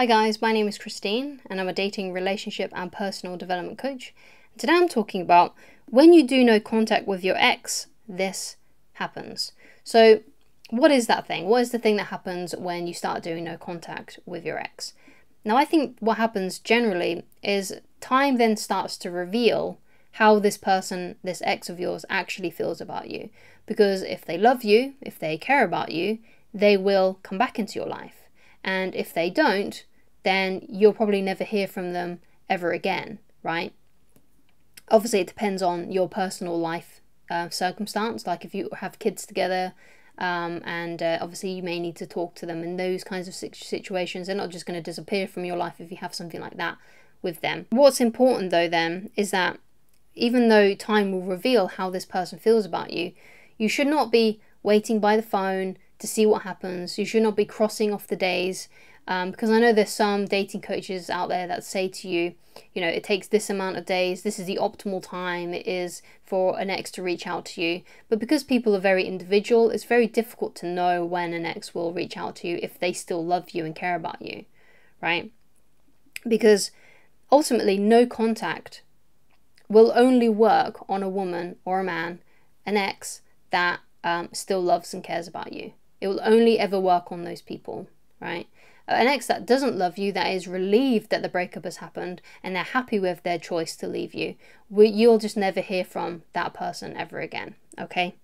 Hi guys, my name is Christine and I'm a dating, relationship and personal development coach. Today I'm talking about when you do no contact with your ex, this happens. So, what is that thing? What is the thing that happens when you start doing no contact with your ex? Now, I think what happens generally is time then starts to reveal how this person, this ex of yours, actually feels about you. Because if they love you, if they care about you, they will come back into your life. And if they don't, then you'll probably never hear from them ever again, right? Obviously, it depends on your personal life uh, circumstance. Like if you have kids together, um, and uh, obviously you may need to talk to them in those kinds of situations. They're not just going to disappear from your life if you have something like that with them. What's important though, then, is that even though time will reveal how this person feels about you, you should not be waiting by the phone to see what happens. You should not be crossing off the days um, because I know there's some dating coaches out there that say to you, you know, it takes this amount of days, this is the optimal time it is for an ex to reach out to you. But because people are very individual, it's very difficult to know when an ex will reach out to you if they still love you and care about you, right? Because ultimately, no contact will only work on a woman or a man, an ex that um, still loves and cares about you. It will only ever work on those people, right? An ex that doesn't love you, that is relieved that the breakup has happened, and they're happy with their choice to leave you, you'll just never hear from that person ever again, okay?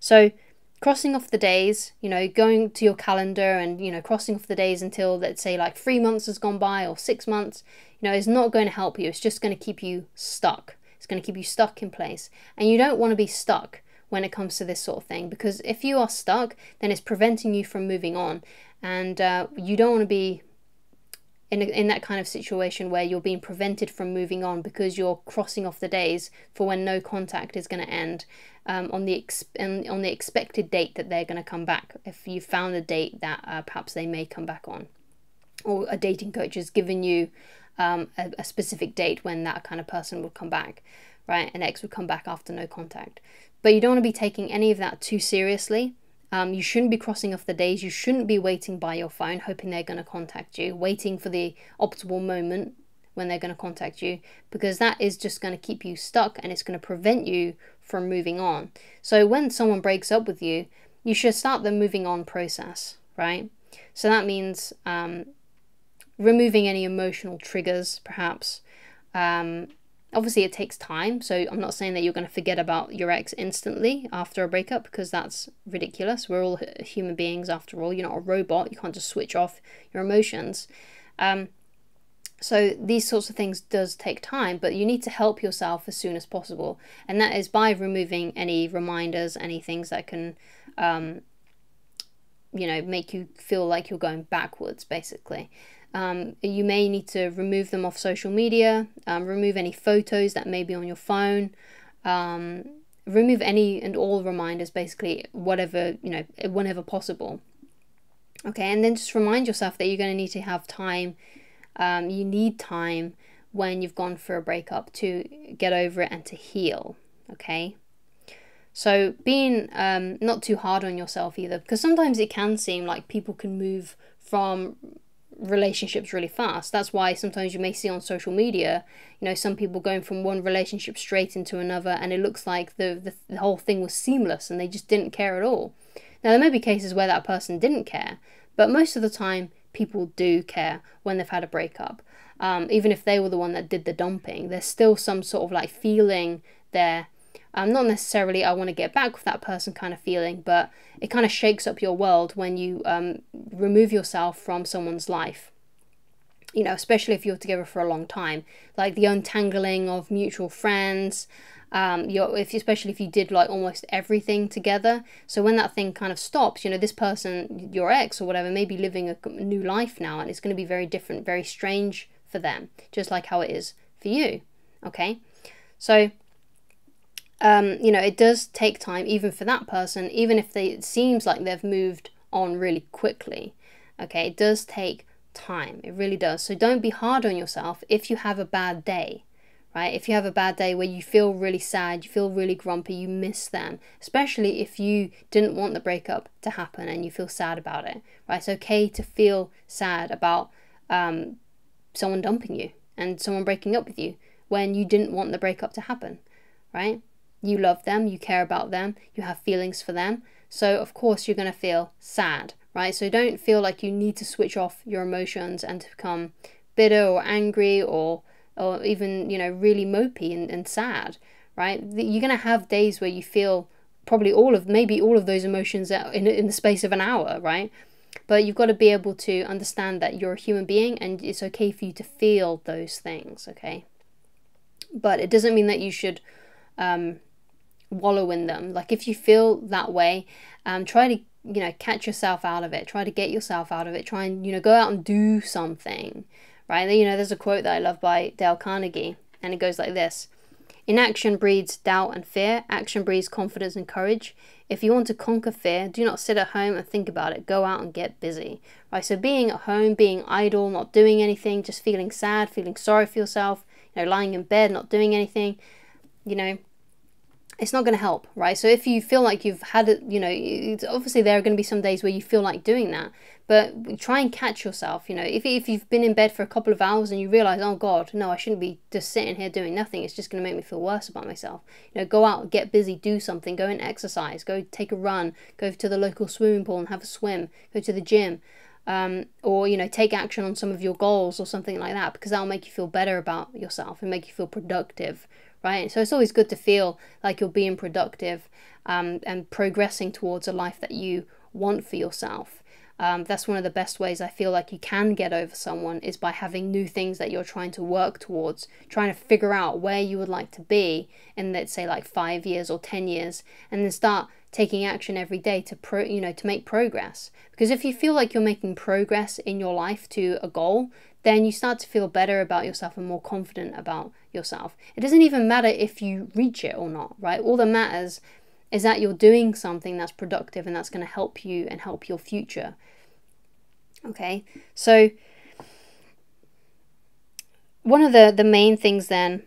So, crossing off the days, you know, going to your calendar and, you know, crossing off the days until, let's say, like three months has gone by or six months, you know, is not going to help you. It's just going to keep you stuck. It's going to keep you stuck in place. And you don't want to be stuck when it comes to this sort of thing because if you are stuck, then it's preventing you from moving on. And uh, you don't want to be in, a, in that kind of situation where you're being prevented from moving on because you're crossing off the days for when no contact is going to end um, on the ex- on the expected date that they're going to come back. If you found a date that uh, perhaps they may come back on, or a dating coach has given you um, a, a specific date when that kind of person would come back, right? An ex would come back after no contact. But you don't want to be taking any of that too seriously. Um, you shouldn't be crossing off the days. You shouldn't be waiting by your phone, hoping they're going to contact you, waiting for the optimal moment when they're going to contact you, because that is just going to keep you stuck and it's going to prevent you from moving on. So when someone breaks up with you, you should start the moving on process, right? So that means um, removing any emotional triggers, perhaps. Um, obviously, it takes time. So I'm not saying that you're going to forget about your ex instantly after a breakup because that's ridiculous. We're all human beings after all. You're not a robot. You can't just switch off your emotions. Um, so these sorts of things does take time, but you need to help yourself as soon as possible, and that is by removing any reminders, any things that can um, you know make you feel like you're going backwards basically um, you may need to remove them off social media um, remove any photos that may be on your phone um, remove any and all reminders basically whatever you know whenever possible. Okay and then just remind yourself that you're going to need to have time um, you need time when you've gone for a breakup to get over it and to heal okay? So being um, not too hard on yourself either, because sometimes it can seem like people can move from relationships really fast. That's why sometimes you may see on social media, you know, some people going from one relationship straight into another, and it looks like the, the, the whole thing was seamless and they just didn't care at all. Now, there may be cases where that person didn't care, but most of the time, people do care when they've had a breakup. Um, even if they were the one that did the dumping, there's still some sort of like feeling there um, not necessarily I want to get back with that person kind of feeling, but it kind of shakes up your world when you um, remove yourself from someone's life. You know, especially if you're together for a long time, like the untangling of mutual friends. Um, you're, if especially if you did like almost everything together. So when that thing kind of stops, you know, this person, your ex or whatever, may be living a new life now, and it's going to be very different, very strange for them, just like how it is for you. Okay, so um, you know, it does take time even for that person, even if they, it seems like they've moved on really quickly. Okay, it does take time. It really does. So don't be hard on yourself if you have a bad day, right? If you have a bad day where you feel really sad, you feel really grumpy, you miss them, especially if you didn't want the breakup to happen and you feel sad about it, right? It's okay to feel sad about um, someone dumping you and someone breaking up with you when you didn't want the breakup to happen, right? You love them, you care about them, you have feelings for them. So, of course, you're going to feel sad, right? So, don't feel like you need to switch off your emotions and to become bitter or angry or, or even, you know, really mopey and, and sad, right? You're going to have days where you feel probably all of, maybe all of those emotions in, in the space of an hour, right? But you've got to be able to understand that you're a human being and it's okay for you to feel those things, okay? But it doesn't mean that you should um, wallow in them. Like if you feel that way, um, try to you know catch yourself out of it. Try to get yourself out of it. Try and you know go out and do something, right? You know, there's a quote that I love by Dale Carnegie, and it goes like this: Inaction breeds doubt and fear. Action breeds confidence and courage. If you want to conquer fear, do not sit at home and think about it. Go out and get busy. Right? So being at home, being idle, not doing anything, just feeling sad, feeling sorry for yourself, you know, lying in bed, not doing anything, you know, it's not going to help, right? So if you feel like you've had it, you know, it's obviously there are going to be some days where you feel like doing that, but try and catch yourself. You know, if if you've been in bed for a couple of hours and you realize, oh God, no, I shouldn't be just sitting here doing nothing. It's just going to make me feel worse about myself. You know, go out, get busy, do something, go and exercise, go take a run, go to the local swimming pool and have a swim, go to the gym. Um, or you know take action on some of your goals or something like that because that'll make you feel better about yourself and make you feel productive right? So it's always good to feel like you're being productive um, and progressing towards a life that you want for yourself. Um, that's one of the best ways I feel like you can get over someone is by having new things that you're trying to work towards, trying to figure out where you would like to be in let's say like five years or ten years, and then start taking action every day to pro you know to make progress. Because if you feel like you're making progress in your life to a goal, then you start to feel better about yourself and more confident about yourself. It doesn't even matter if you reach it or not, right? All that matters is that you're doing something that's productive and that's going to help you and help your future. Okay, so one of the, the main things then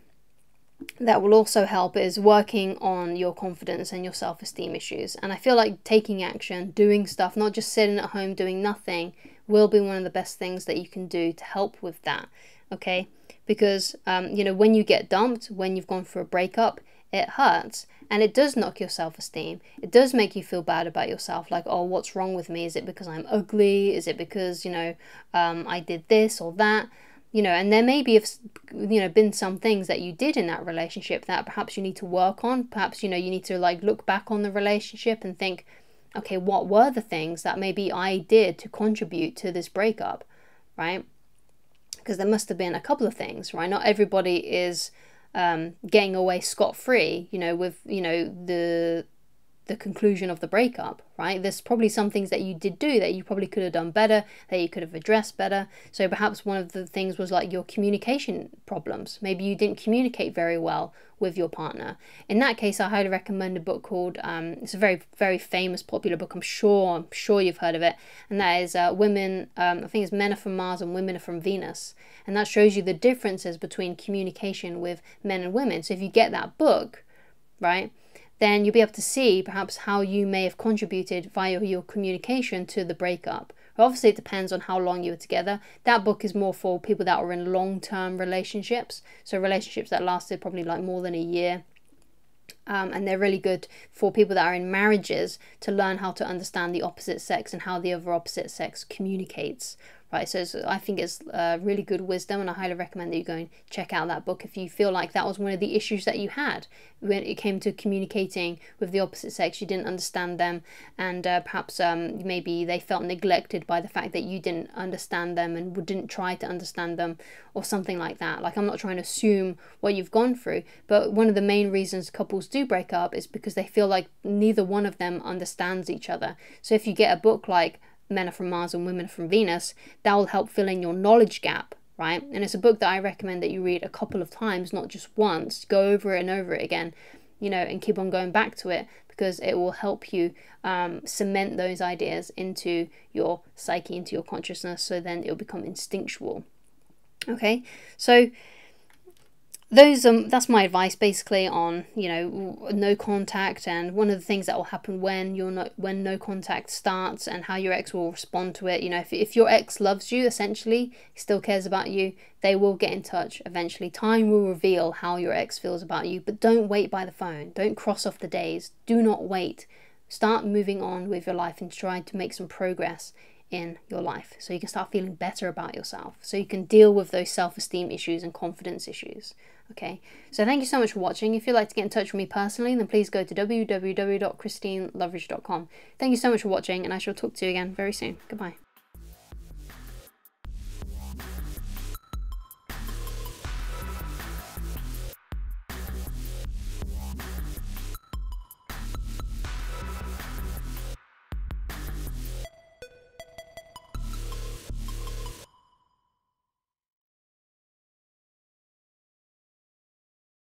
that will also help is working on your confidence and your self esteem issues. And I feel like taking action, doing stuff, not just sitting at home doing nothing, will be one of the best things that you can do to help with that. Okay, because um, you know when you get dumped, when you've gone for a breakup, it hurts and it does knock your self esteem. It does make you feel bad about yourself, like, oh, what's wrong with me? Is it because I'm ugly? Is it because, you know, um, I did this or that? You know, and there may be, you know, been some things that you did in that relationship that perhaps you need to work on. Perhaps, you know, you need to like look back on the relationship and think, okay, what were the things that maybe I did to contribute to this breakup, right? Because there must have been a couple of things, right? Not everybody is um, getting away scot free, you know, with you know the the conclusion of the breakup, right? There's probably some things that you did do that you probably could have done better, that you could have addressed better. So perhaps one of the things was like your communication problems. Maybe you didn't communicate very well with your partner. In that case, I highly recommend a book called, um, it's a very, very famous, popular book. I'm sure, I'm sure you've heard of it. And that is uh, Women, um, I think it's Men Are From Mars and Women Are From Venus. And that shows you the differences between communication with men and women. So if you get that book, right, then you'll be able to see perhaps how you may have contributed via your communication to the breakup. Obviously, it depends on how long you were together. That book is more for people that were in long term relationships, so relationships that lasted probably like more than a year. Um, and they're really good for people that are in marriages to learn how to understand the opposite sex and how the other opposite sex communicates right? So I think it's uh, really good wisdom, and I highly recommend that you go and check out that book if you feel like that was one of the issues that you had when it came to communicating with the opposite sex. You didn't understand them, and uh, perhaps um, maybe they felt neglected by the fact that you didn't understand them and didn't try to understand them, or something like that. Like, I'm not trying to assume what you've gone through, but one of the main reasons couples do break up is because they feel like neither one of them understands each other. So if you get a book like Men Are From Mars and Women Are From Venus, that will help fill in your knowledge gap, right? And it's a book that I recommend that you read a couple of times, not just once. Go over it and over it again, you know, and keep on going back to it because it will help you um, cement those ideas into your psyche, into your consciousness, so then it'll become instinctual. Okay, so those um that's my advice basically on you know no contact and one of the things that will happen when you're not when no contact starts and how your ex will respond to it you know if, if your ex loves you essentially still cares about you they will get in touch eventually. Time will reveal how your ex feels about you but don't wait by the phone. Don't cross off the days. Do not wait. Start moving on with your life and try to make some progress in your life so you can start feeling better about yourself so you can deal with those self-esteem issues and confidence issues Okay, so thank you so much for watching. If you'd like to get in touch with me personally, then please go to www.christineloveridge.com. Thank you so much for watching, and I shall talk to you again very soon. Goodbye.